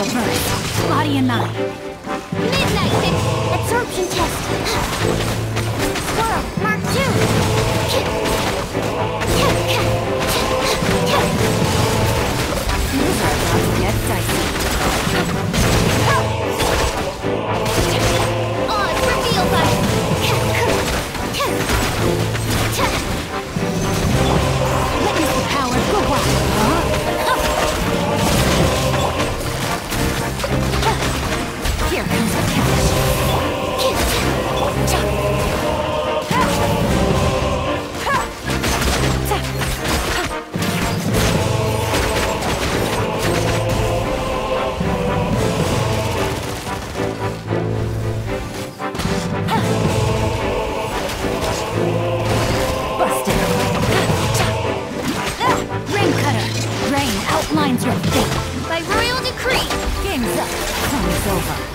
Body and mind. Here comes the. Busted. Rain cutter. Rain outlines your fate. By royal decree. Game's up. Time's over.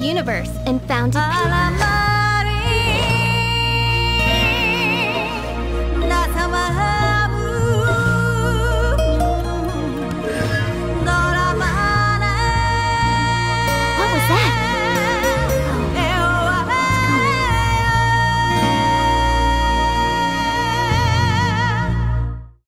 Universe and founded.